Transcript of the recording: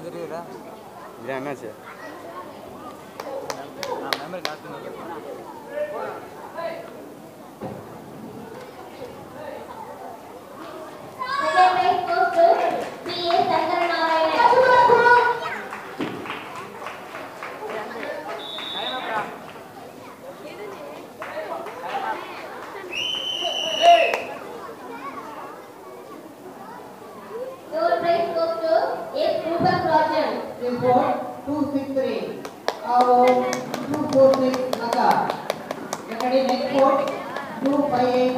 தெரியுதா என்ன S. Rupak Rajan. report two six three. Our two four six Naka. Recording next report two five eight